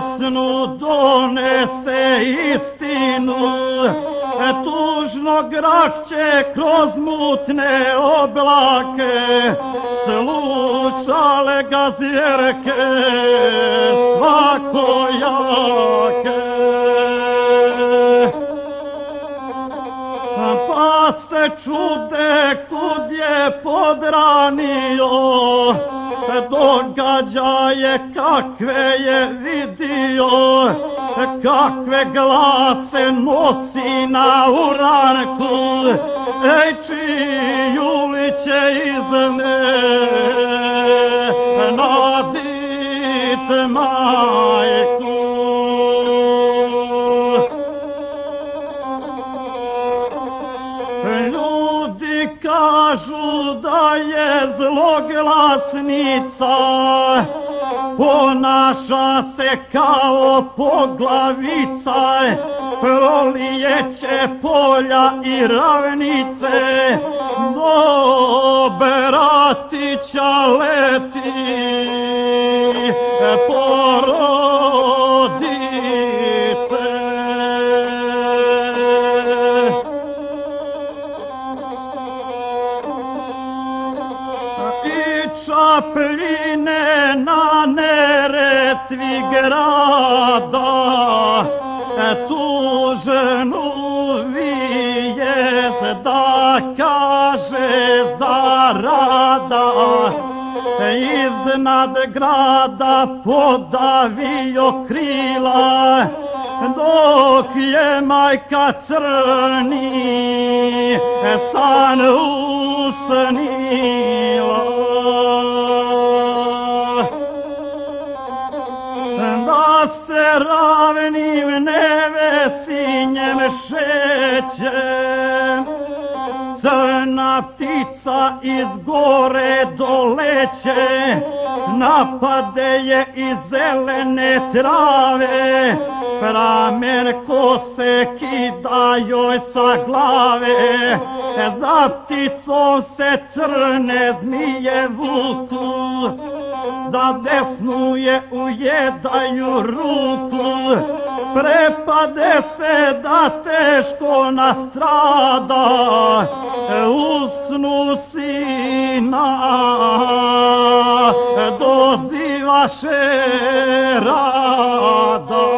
žalosnu donese istinu, e, tužno grakće kroz mutne oblake, slušale ga zvjerke svakojake. Pa se čude kud je podranio, događaje kakve je vidio, kakve glase nosi na uranku, ej čiju li će iz nadit majku. Je zloglasnica, ponaša se kao poglavica, prolijeće polja i ravnice, do Beratića leti. Porod. I čapljine na neretvi grada e tužnu vijez da kaže zarada e iznad grada podavio krila dok je majka crni e, san usnila. Da se ravnim nevesinjem šeće, crna ptica iz gore doleće, napade je iz zelene trave, pramen kose kida joj sa glave, za pticom se crne zmije vuku, za desnu je ujedaju ruku, prepade se da teško nastrada, usnu sina, dozivaše rada.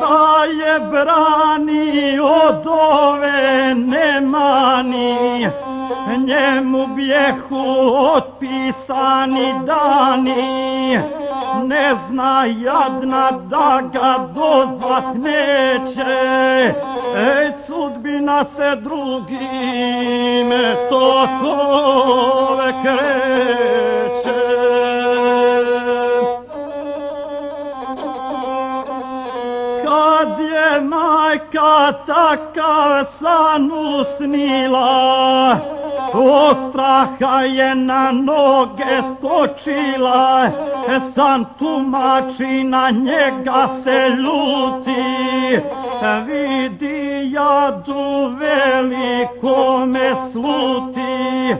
Da je brani od ove nemani, njemu bjehu otpisani dani, ne zna jadna da ga dozvat neće, ej sudbina se drugim tokove kreće. Kad je majka takav san usnila, Ostraha je na noge skočila, sam tumači na njega se ljuti. Vidi jadu velikome sluti,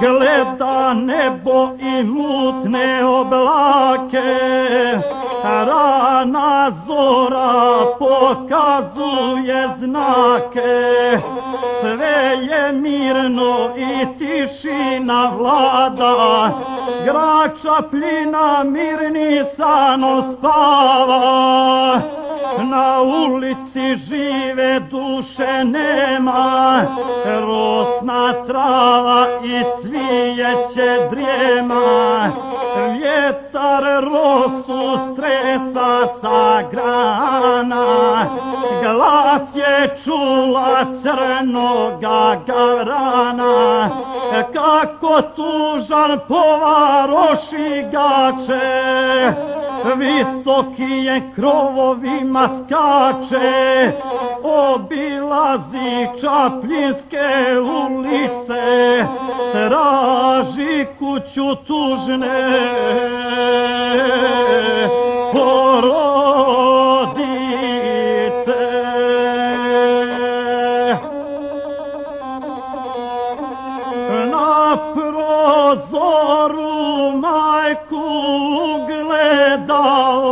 gleda nebo i mutne oblake, rana zora pokazuje znake, sve je mirno i tišina vlada, grad plina mirni sano spava, na ulici žive duše nema, rosna trava i cvijeće drijema, vjetar rosu stresa sa grana, glas je čula crnoga gavrana, kako tužan povaroši gače, Visoki je krovovima skače, obilazi čapljinske ulice, traži kuću tužne porodice. Na prozoru majku gledao,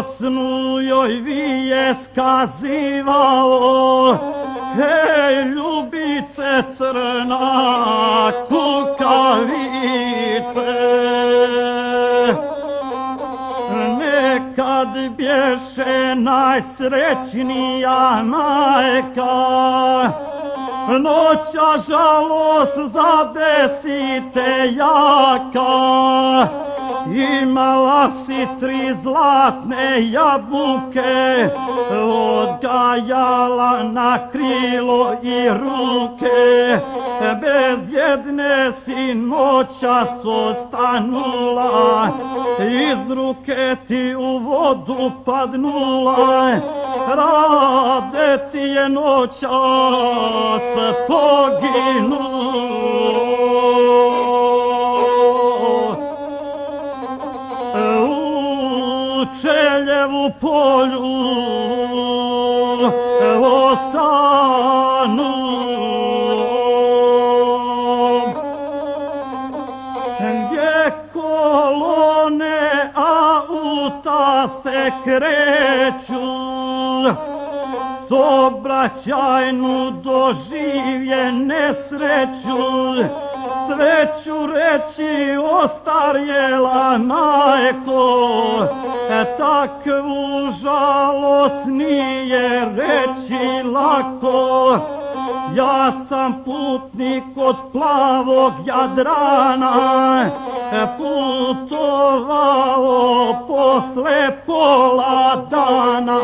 Bosnu joj vije skazivao, hej ljubice crna kukavice. Nekad bješe najsrećnija majka, Noća žalost zadesite jaka, Imala si tri zlatne jabuke, odgajala na krilo i ruke, bez jedne si noća sostanula, iz ruke ti u vodu padnula, rade ti je noćas poginula. Čeljevu polju ostanu gdje kolone auta se kreću sobraćajnu doživje nesreću sreću reći ostarjela majko e takvu žalost nije reći lako Ja sam putnik od plavog jadrana, e, putovao posle pola dana.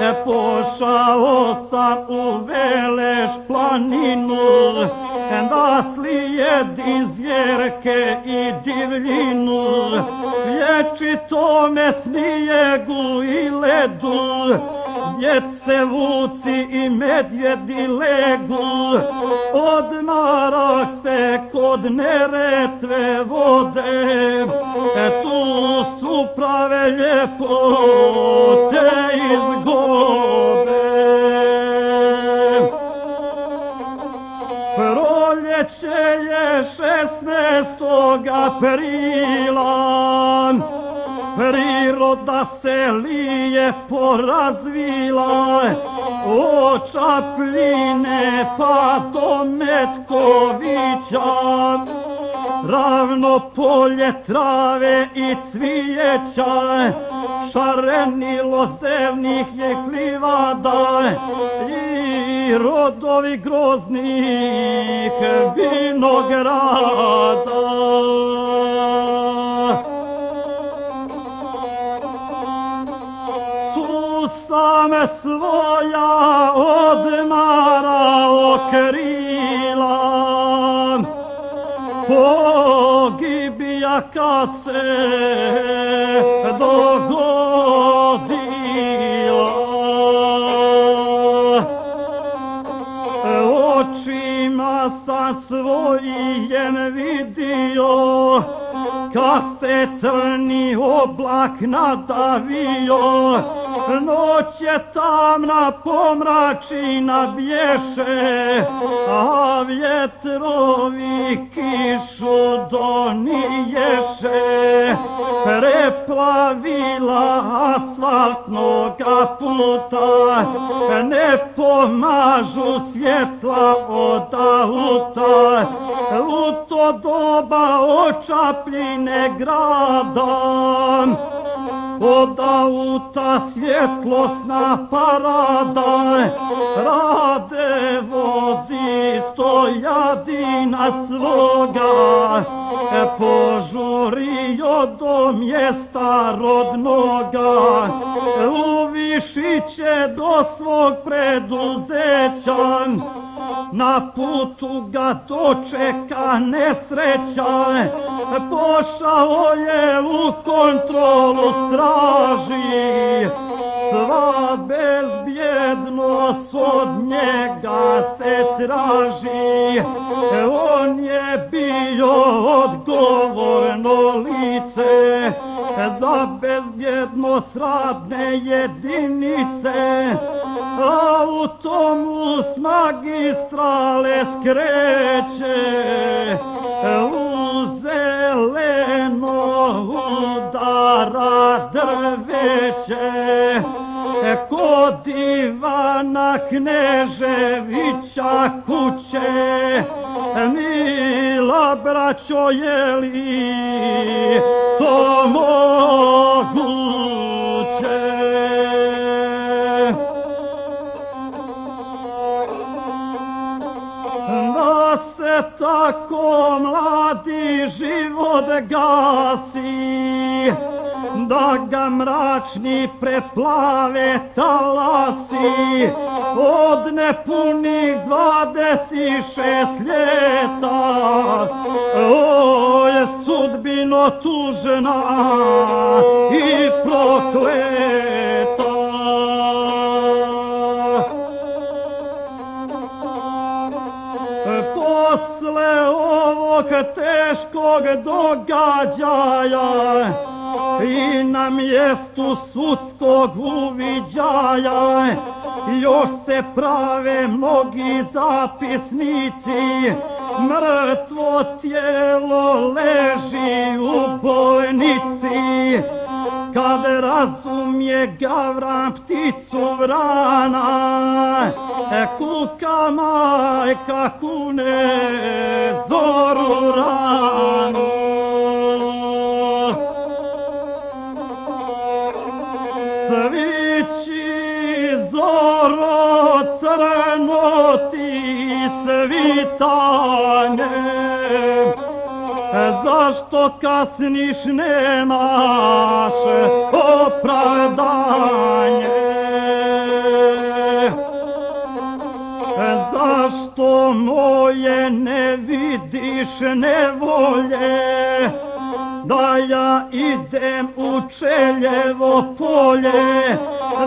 E, pošao sam u Veleš planinu, naslijed da slijedim i divljinu. Vječito me snijegu i ledu, djece, vuci i medvjedi legu, odmarak se kod neretve vode, e tu su prave ljepote izgode. Proljeće je šestnestoga aprila, priroda se lije porazvila, od čapljine pa do Metkovića. Ravno polje trave i cvijeća, šareni lozevnih je klivada. I rodovi groznih vinograda. sam svoja odmara okrila, pogibija kad se dogodila. Očima sa svojim vidio, kad se crni oblak nadavio, noć je tamna pomračina bješe, a vjetrovi kišu doniješe, preplavila asfaltnog puta, ne pomažu svjetla od auta, u to doba očapljine grada, od auta svjetlosna parada, rade vozi stojadina svoga, e, požurio do mjesta rodnoga, uvišit će do svog preduzeća, Na putu ga dočeka nesreća, pošao je u kontrolu straži. Sva bezbjednost od njega se traži, on je bio odgovorno lice za bezbjednost radne jedinice. u tom magistrale skreće u zeleno udara drveće kod Ivana Kneževića kuće Mila braćo je li to moguće Da se tako mladi život gasi onda ga mračni preplave talasi od nepunih dvadeset šest ljeta. O, je sudbino tužena i prokleta. Posle ovog teškog događaja, i na mjestu sudskog uviđaja još se prave mnogi zapisnici. Mrtvo tijelo leži u bojnici kad razumje gavran pticu vrana e, kuka majka kune zoru ranu. Pitanje Zašto kasniš nemaš opravdanje? Zašto moje ne vidiš nevolje? Da ja idem u čeljevo polje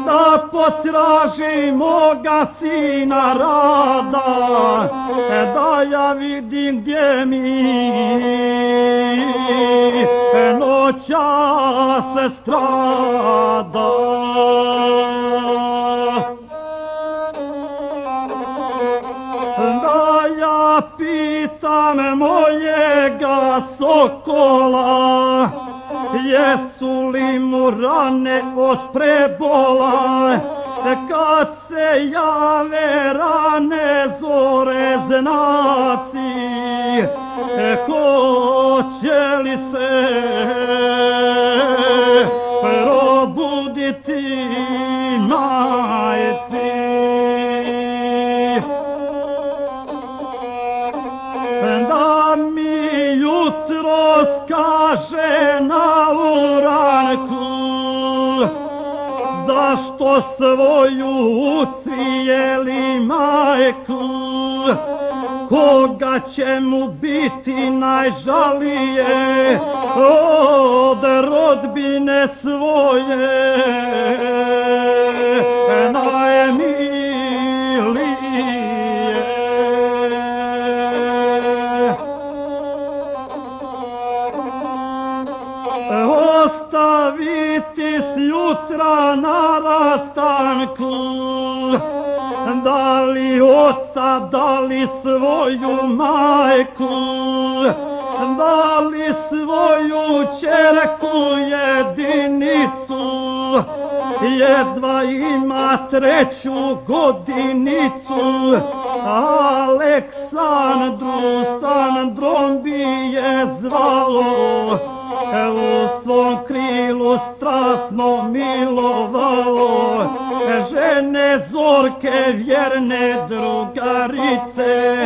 da potražim moga sina rada, e, da ja vidim gdje mi noća se strada. Pitam mojega sokola, jesu li mu rane od prebola, kad se jave rane zore znaci, e, hoće li se skaže na uranku, zašto svoju ucijeli majku, koga će mu biti najžalije od rodbine svoje? Na s jutra na rastanku, da li oca, da li svoju majku, da li svoju čerku jedinicu, jedva ima treću godinicu, Aleksandru Sandrom bi je zvalo, u svom krilu strasno milovalo, žene zorke vjerne drugarice,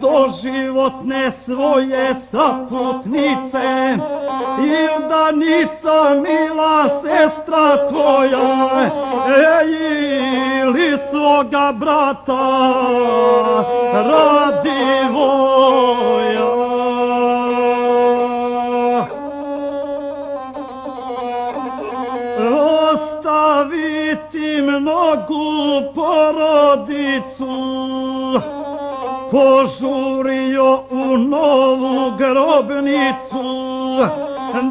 do životne svoje saputnice, Ildanica mila sestra tvoja, ej, ubili svoga brata radi dragu porodicu požurio u novu grobnicu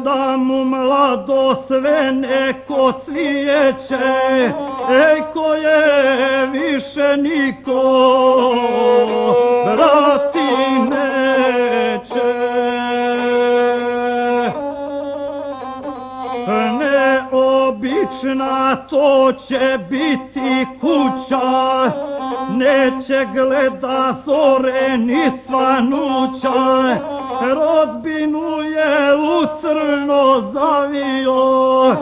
da mu mlado sve neko cvijeće ej koje više niko vrati neće. Neobična to će biti kuća. Neće gleda zore ni svanuća, rodbinu je u crno zavio,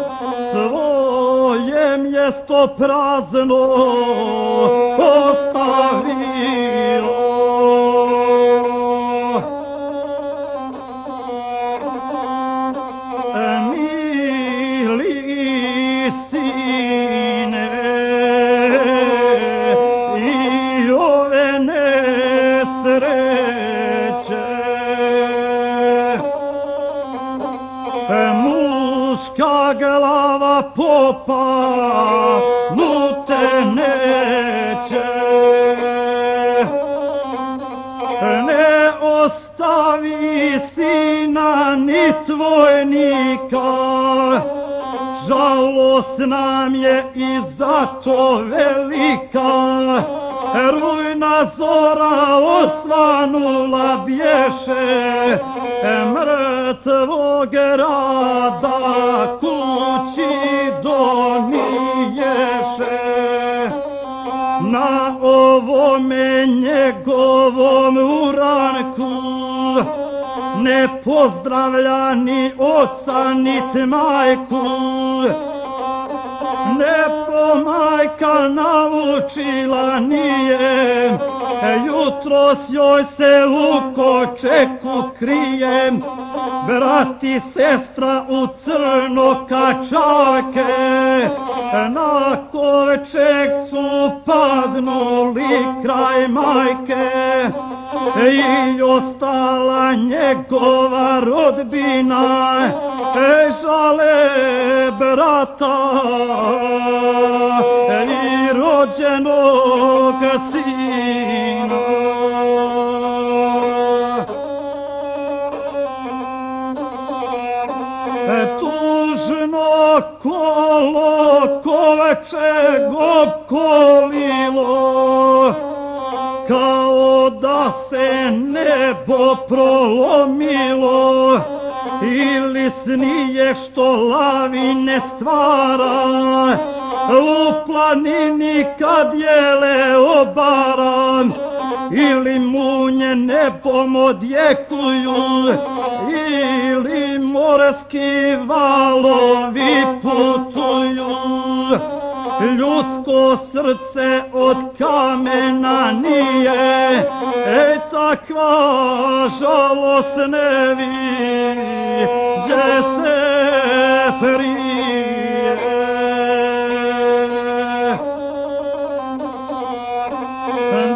svoje mjesto prazno ostavio. Pozdravlja ni oca nit majku. Ne po majka naučila nije. Jutro s joj se u kočeku krijem, brati sestra u crno kačake. Na koveček su padnuli kraj majke i ostala njegova rodbina. E žale brata. I rođenog sina. E, tužno kolo koveče opkolilo se nebo prolomilo ili snije što lavine stvara. U planini kad jele obaran ili munje nebom odjekuju ili morski valovi putuju ljudsko srce od kamena nije e takva žalost ne gdje se prije.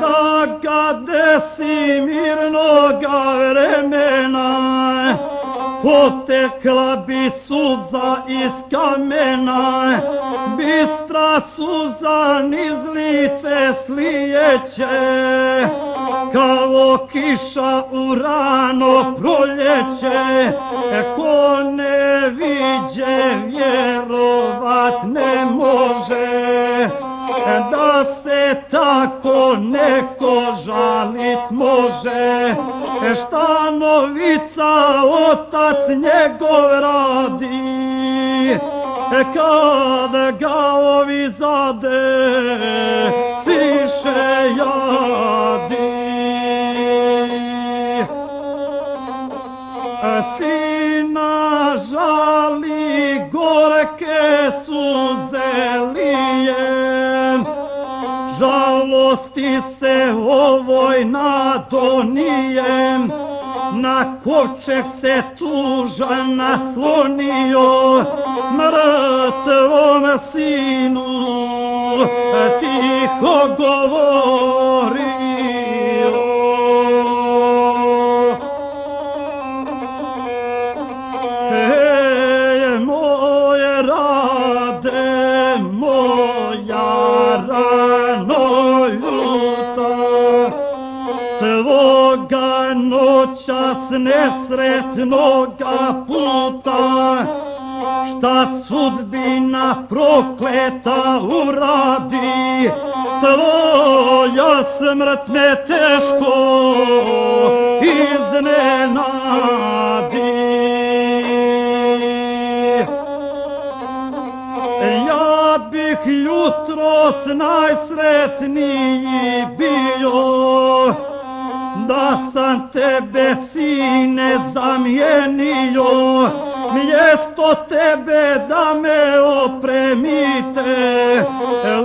Da ga desi mirnoga vremena potekla bi suza iz kamena, bistra suza niz lice slijeće, kao kiša u rano proljeće, e, ko ne viđe vjerovat ne može. E, da se tako neko žalit može e, šta novica otac njegov radi? E, kad ga ovi zade siše jadi. Sina žali gorke suze Oprosti se ovoj nadonijem, na kovčeg se tužan naslonio, mrtvom sinu ti govori. Čas nesretnoga puta, Šta sudbina prokleta uradi, Tvoja smrt me teško iznenadi. Ja bih jutros najsretniji bio. Da sam tebe sine zamijenio. Mjesto tebe da me opremite.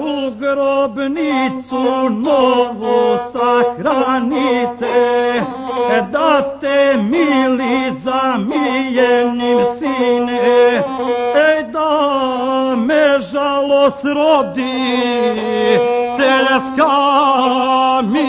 U grobnicu novu sahranite. Da te mili zamijenim sine. Ej da me žalost rodi. Teleska mi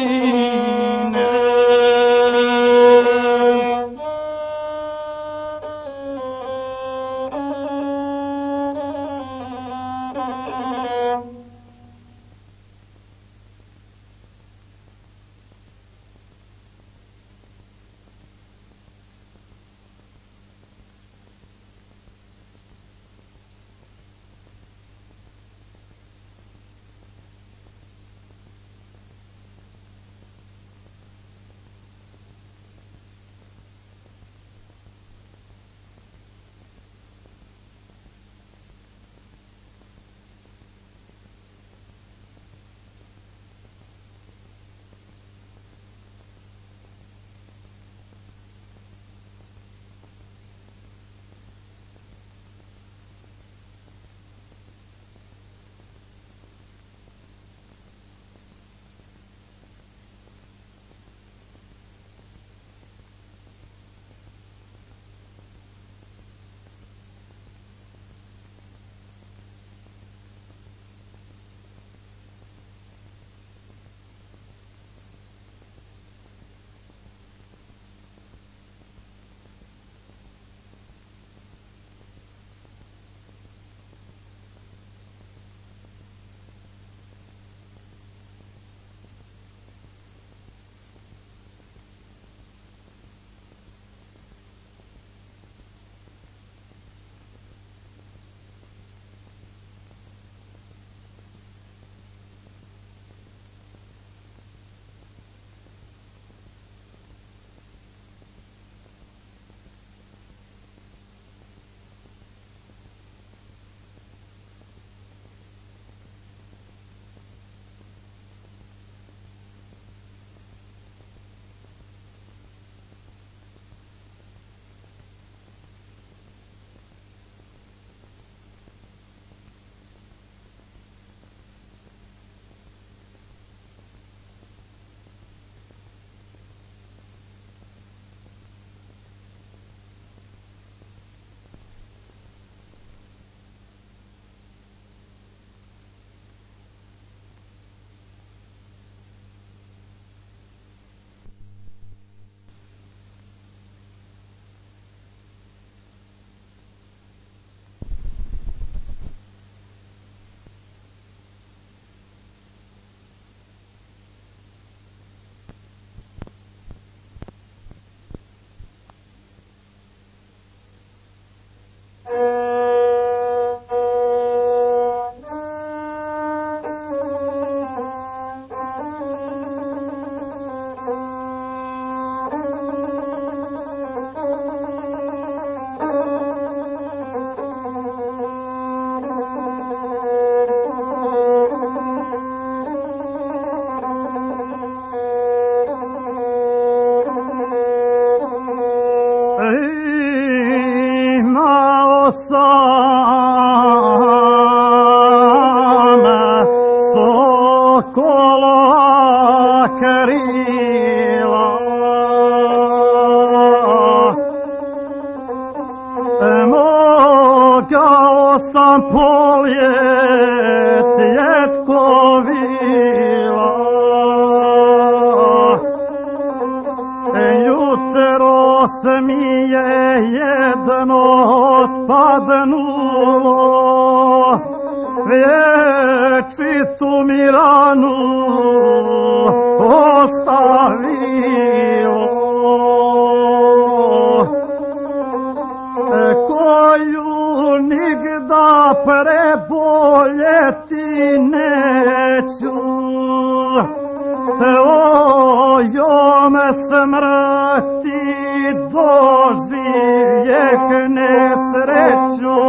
doživjeh nesreću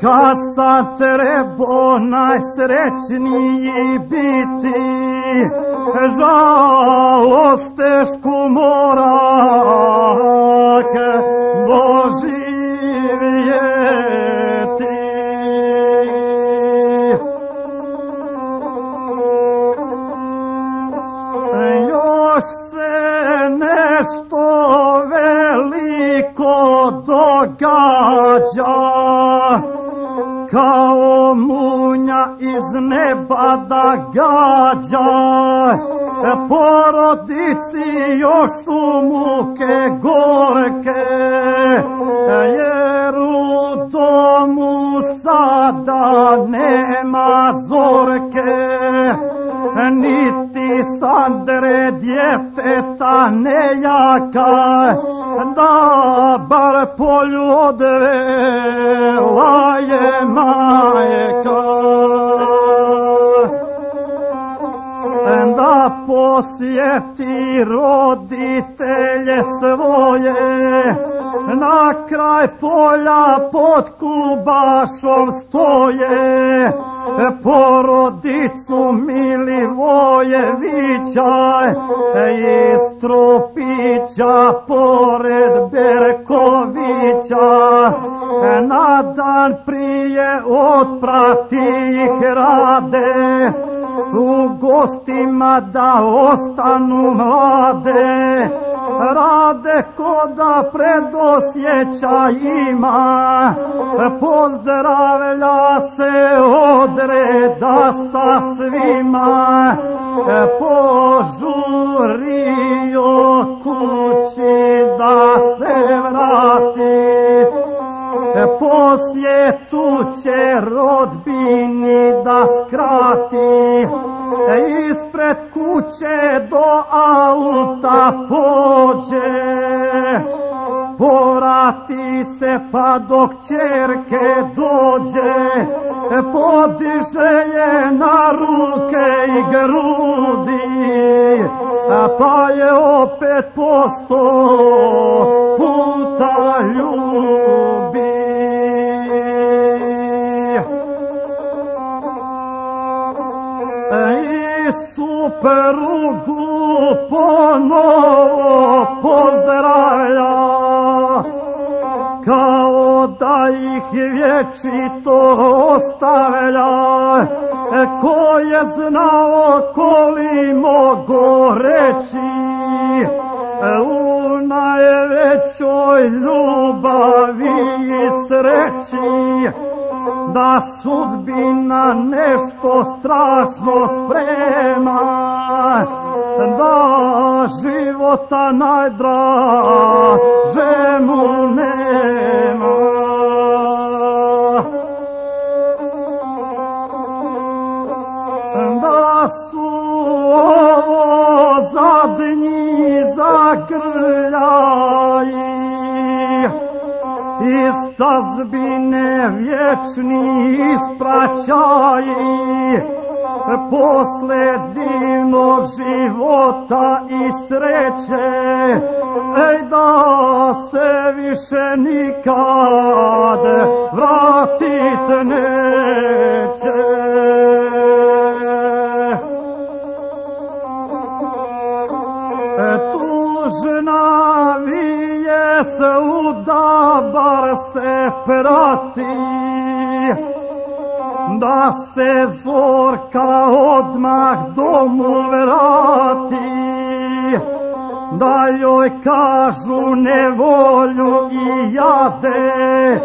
kad sad trebao najsrećniji biti. Žalost tešku morak Boži događa kao munja iz neba da gađa. E, porodici još su muke gorke e, jer u domu sada nema zorke. E, Niti sandre djeteta nejaka da bar polju odvela je majka. Da posjeti roditelje svoje, na kraj polja pod kubašom stoje, porodicu milivoje Vojevića i Strupića pored Berkovića. Na dan prije otprati ih rade. U gostima da ostanu mlade rade ko da predosjeća ima. Pozdravlja se odreda sa svima. Požurio kući da se vrati. E, posjetu će rodbini da skrati. E, ispred kuće do auta pođe. Povrati se pa dok čerke dođe. E, podiže je na ruke i grudi. Pa je opet posto puta ljubi Perugu ponovo pozdravlja kao da ih vječito ostavlja. E, ko je znao koli mogo reći e, u najvećoj ljubavi i sreći da sudbina nešto strašno sprema, da života najdraže mu ne tazbine vječni ispraćaji posle divnog života i sreće ej da se više nikad vratit neće. E, tužna se u se prati. Da se zorka odmah domu vrati. Da joj kažu nevolju i jade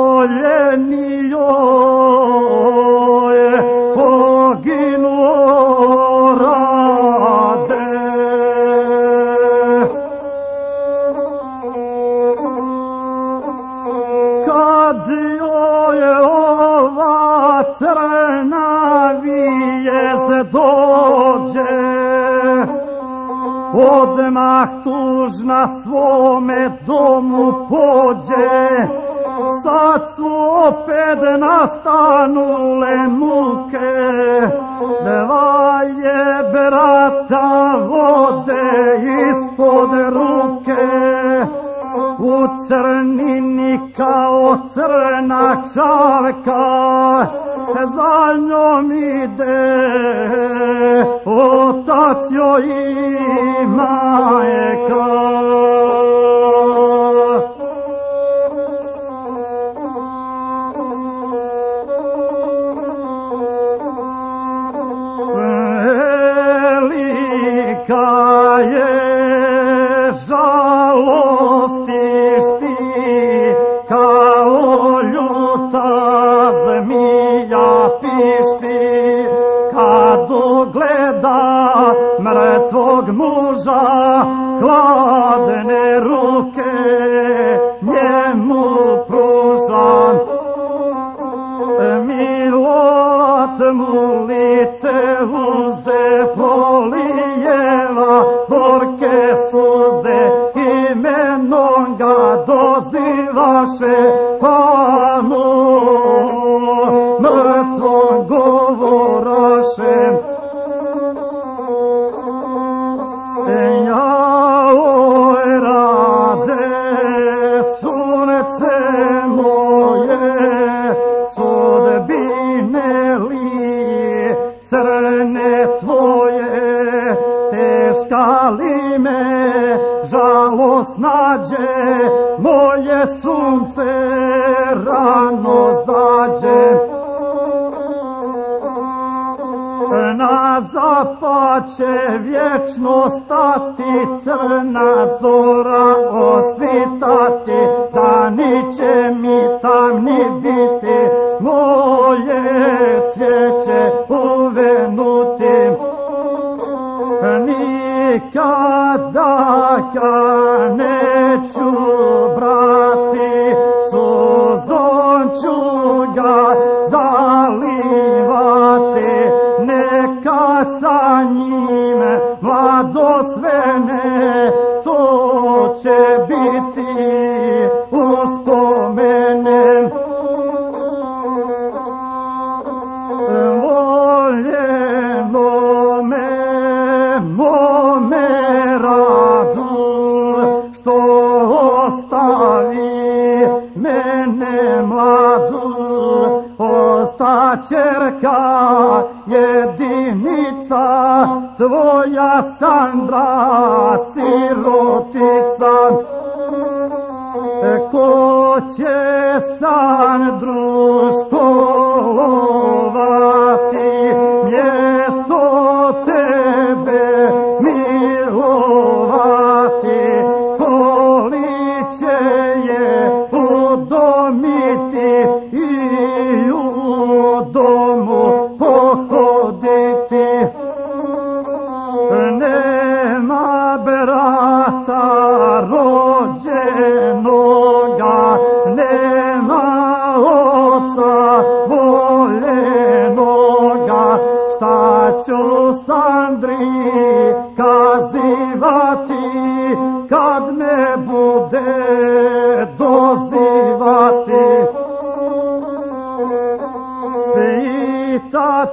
voljeni joj. Dođe odmah tužna svome domu pođe. Sad su opet nastanule muke, Dva je brata vode ispod ruke, U crnini kao crna čavka, Za njom ide otac joj i majka. Muža, hladne ruke njemu pružam. Milot mu lice uze polijeva, borke suze imenom ga dozivaše, snađe, moje sunce rano zađe. Na zapad će vječno stati crna zora osvitati, da će mi tamni biti, moje cvijeće uvenuti. Nikada ka tvoja Sandra sirotica. E, ko će Sandru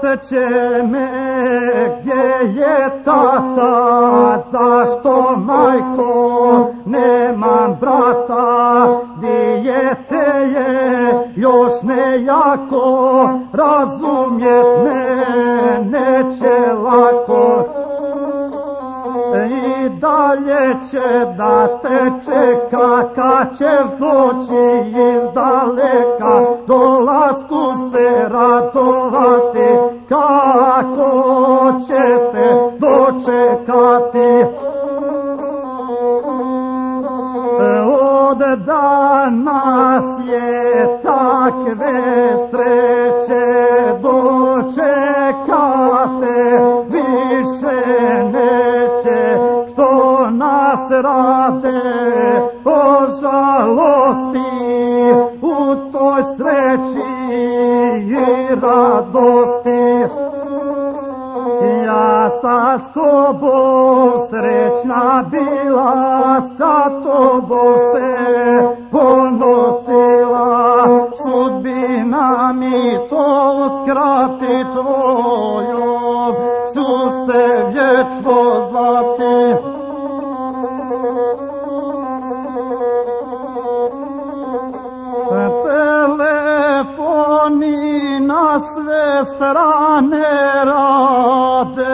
Pitat gdje je tata, zašto majko nemam brata, dijete je još nejako, razumjet me neće lako. I dalje će da te čeka, kad ćeš doći iz daleka, dolasku se radovati, čekati. Od danas je takve sreće dočekate, više neće što nas rade o žalosti. U toj sreći i radosti. Sa tobom srećna bila, sa tobom se ponosila, mi to uskrati tvoju, ću se vječno zvati. Telefoni na sve strane rade,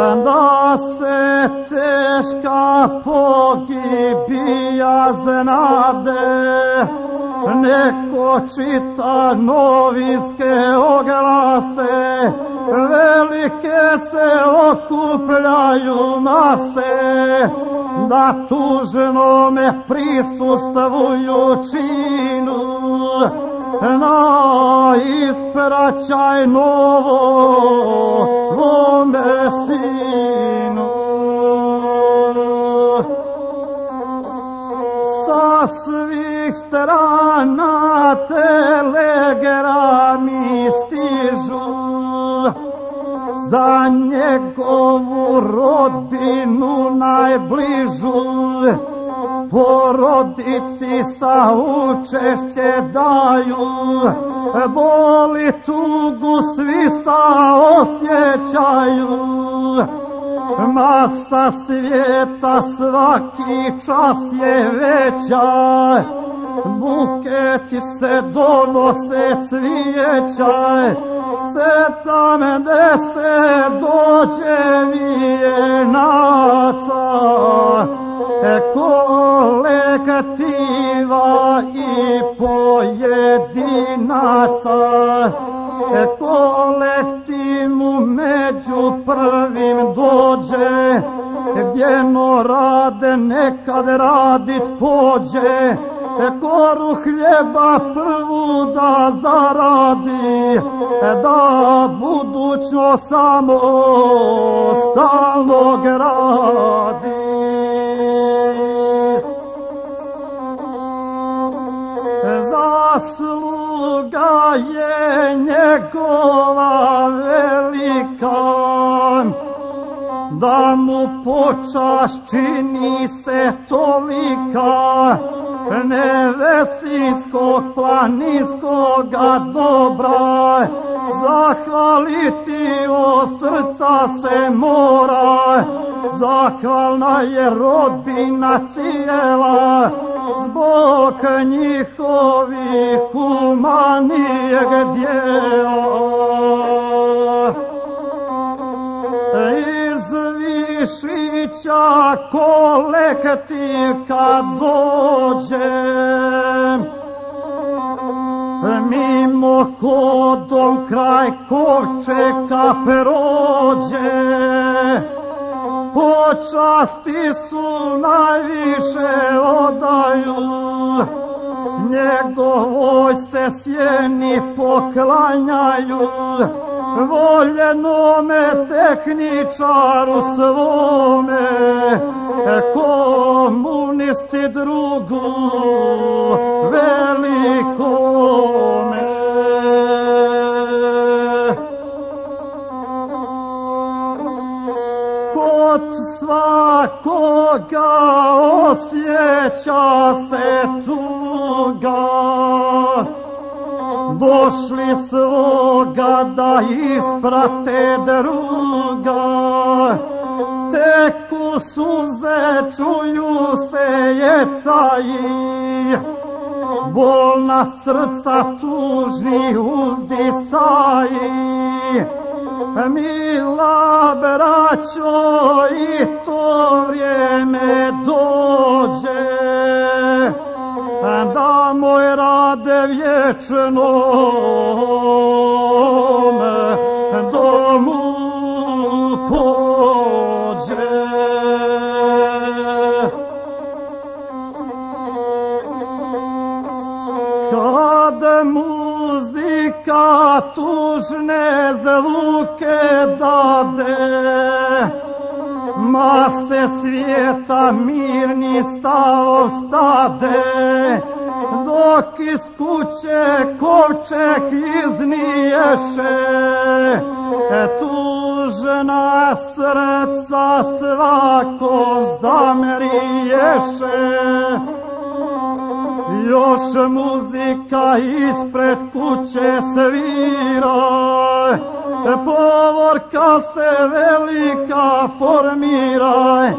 da se teška pogibija znade. Neko čita novinske oglase, velike se okupljaju mase, da tužno me prisustavuju činu, na ispraćaj novo mesinu. Sa svih strana telegrami stižu za njegovu rodbinu najbližu porodici sa učešće daju, boli tugu svi sa osjećaju. Masa svijeta svaki čas je veća, buketi se donose cvijeća, se deset gde se dođe vijenaca kolektiva i pojedinaca kolektiv mu među prvim dođe gdje no rade nekad radit pođe. Koru hljeba prvu da zaradi da budućno samo stalno gradi zasluga je njegova velika. Da mu počas čini se tolika nevesinskog planinskoga dobra zahvaliti o srca se mora. Zahvalna je rodbina cijela zbog njihovih humanijeg djela ako kolektiv kad dođem. Mimo hodom kraj kovčeka prođe, počasti su najviše odaju, njegovoj se sjeni poklanjaju, voljenome tehničaru svome, komunisti drugu velikome. svakoga osjeća se tuga. Došli svoga da isprate druga. Teku suze, čuju se jecaji. Bolna srca tužni uzdisaji mila braćo i to vrijeme dođe da moj rade vječno domu pođe. Kad muzika tužne zvuke dade Mase svijeta mirni stavo stade Dok iz kuće kovček izniješe Tužna srca svako zameriješe. Još muzika ispred kuće svira, E, povorka se velika formira,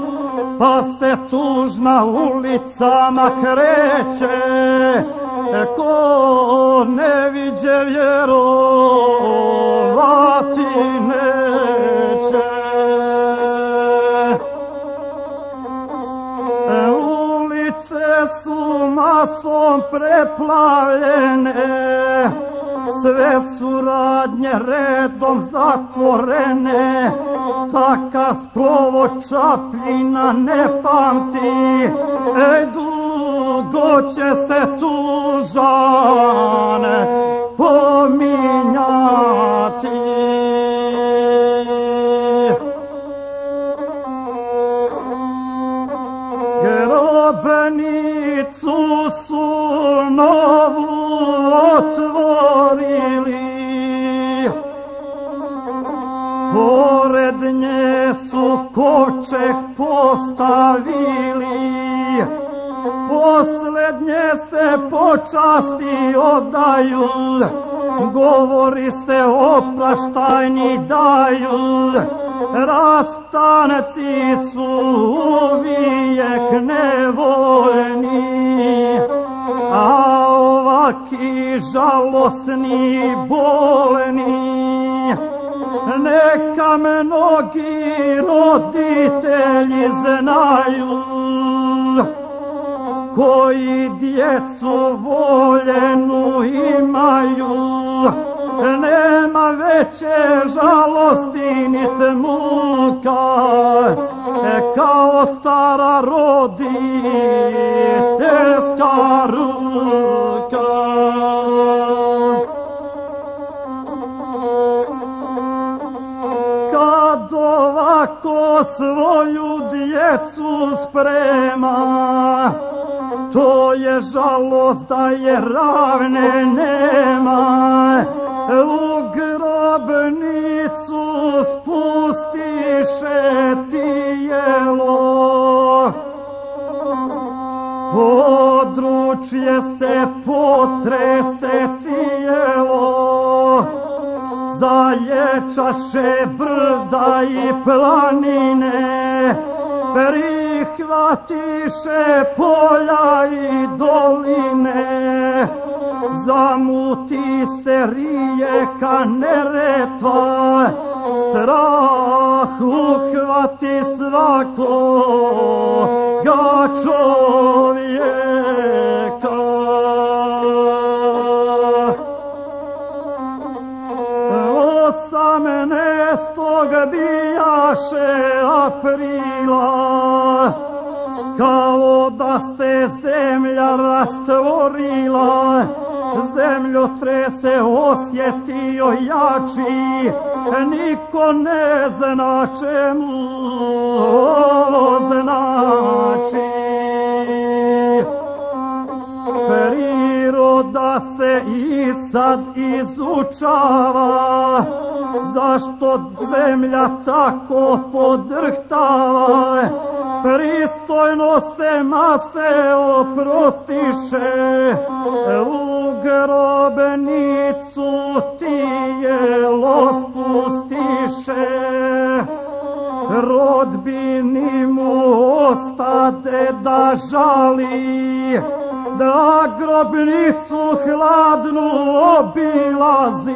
pa se tužna ulicama kreće, e, ko ne viđe vjerovati neće. E, ulice su masom preplavljene, sve su radnje redom zatvorene, taka sprovo čapljina ne pamti, e dugo će se tužane spominjati. Grobenicu su novu otvorili, su postavili, posljednje se počasti odaju, govori se opraštajni daju, rastanci su uvijek nevoljni, a ovaki žalosni bolni, neka mnogi roditelji znaju, koji djecu voljenu imaju, nema veće žalosti nit muka, e kao stara roditeljska ruka. Svoju djecu sprema, to je žalost da je ravne nema, u grobnicu spustiše tijelo. Područje se potrese cijelo, zalječaše brda i planine, prihvatiše polja i doline, zamuti se rijeka neretva, strah uhvati svako ga čovjek. Osamnestog bijaše aprila, kao da se zemlja rastvorila, zemlju trese osjetio jači, niko ne zna čemu znači. Priroda se i sad izučava, zašto zemlja tako podrhtava, pristojno se mase oprostiše, u grobenicu los pustiše. rodbini mu ostade da žali, da grobnicu hladnu obilazi,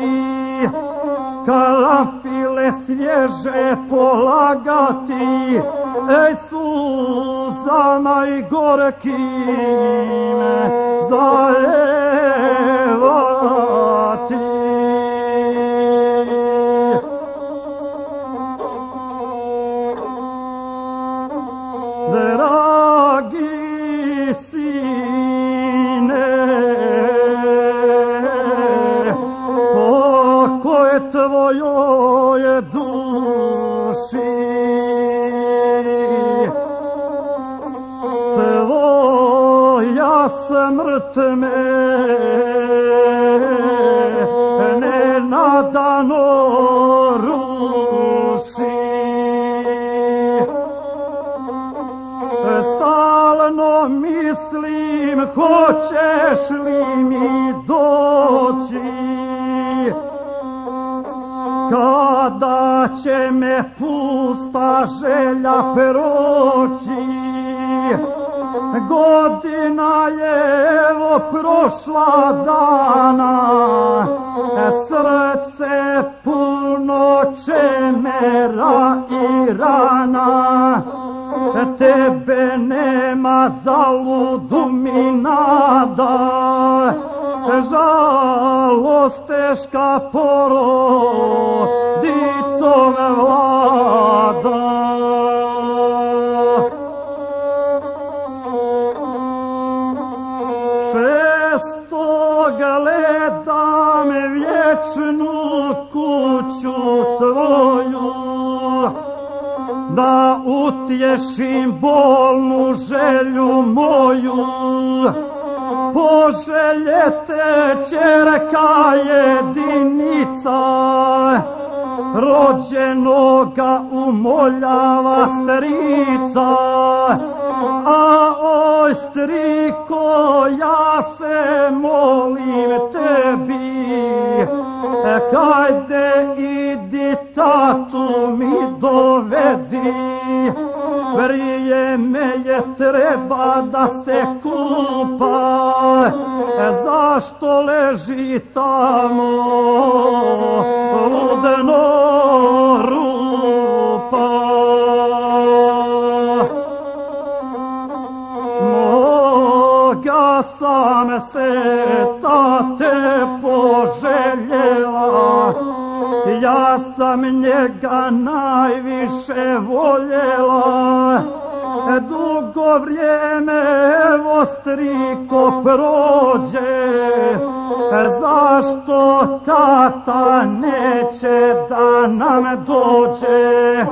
kalafile svježe polagati, ej suzama i gorkime tvoja smrt me nenadano ruši. Stalno mislim hoćeš li mi doći? Kada će me pusta želja proći? Godina je evo prošla dana, srce puno čemera i rana. Tebe nema za ludu mi nada, žalost teška porodicom vlada. Šesto gledam vječnu kuću tvoju, da utješim bolnu želju moju. Poželjete čerka jedinica, rođenoga umoljava strica. A striko, ja se molim tebi, e, hajde idi tatu mi dovedi. Vrijeme je treba da se kupa, e, zašto leži tamo ludeno Moga sam se tate poželjela, ja sam njega najviše voljela. Dugo vrijeme evo striko prođe, zašto tata neće da nam dođe?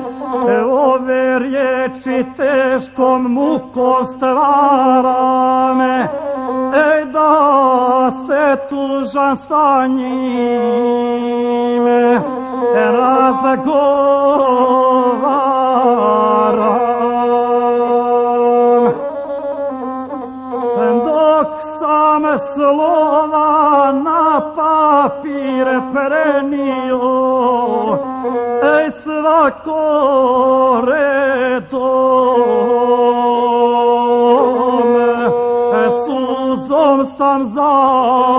E, ove riječi teškom mukom stvara me, ej da se tužan sa njime e, Razgovor prenio e svakore dome e suzom sam zao